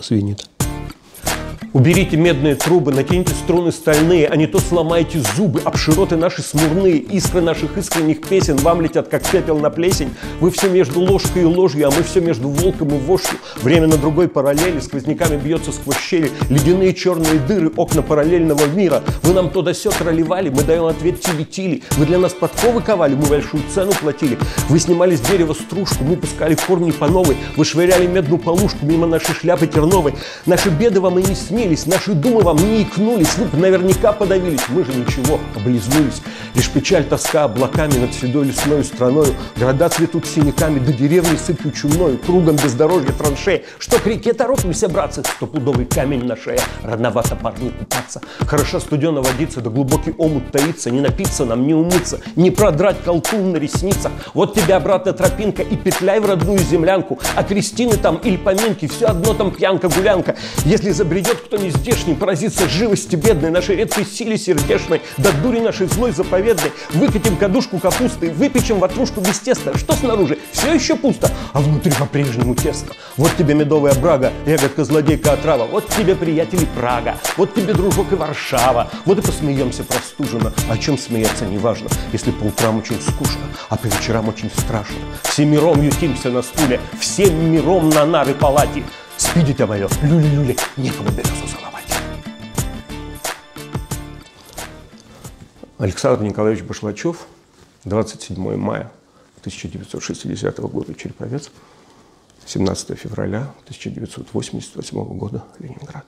Звенит. Уберите медные трубы, накиньте струны стальные, а не то сломайте зубы, обшироты наши смурные, искры наших искренних песен вам летят, как пепел на плесень. Вы все между ложкой и ложью, а мы все между волком и вошью. Время на другой параллели, сквозняками бьется сквозь щели, ледяные черные дыры, окна параллельного мира. Вы нам то да сё тролливали, мы даем ответ тили-тили. Вы для нас подковы ковали, мы большую цену платили. Вы снимали с дерева стружку, мы пускали корни по новой. Вы швыряли медную полушку мимо нашей шляпы терновой. Наши беды вам и не снились снились, наши думы вам не икнулись, вы наверняка подавились, мы же ничего, облизнулись. Лишь печаль, тоска облаками над седой лесной страною, города цветут синяками, до деревни сыпью чумною, кругом бездорожья траншеи. Что к реке торопимся, братцы, стопудовый камень на шее, рановато парню купаться. Хорошо студено водиться, да глубокий омут таится, не напиться нам, не умыться, не продрать колтун на ресницах. Вот тебе обратно тропинка и петляй в родную землянку, а крестины там или поминки, все одно там пьянка-гулянка. Если забредет кто не здешний, поразится живости бедной, нашей редкой силе сердечной, да дури нашей злой заповедной. Выкатим кадушку капусты, выпечем ватрушку без теста. Что снаружи? Все еще пусто, а внутри по-прежнему тесно. Вот тебе медовая брага, ягодка злодейка отрава. Вот тебе, приятели, Прага. Вот тебе, дружок, и Варшава. Вот и посмеемся простуженно. О чем смеяться неважно, если по утрам очень скучно, а по вечерам очень страшно. Всем миром ютимся на стуле, всем миром на нары палате. Спи, дитя мое, люли-люли, некому березу целовать. Александр Николаевич Башлачев, 27 мая 1960 года, Череповец, 17 февраля 1988 года, Ленинград.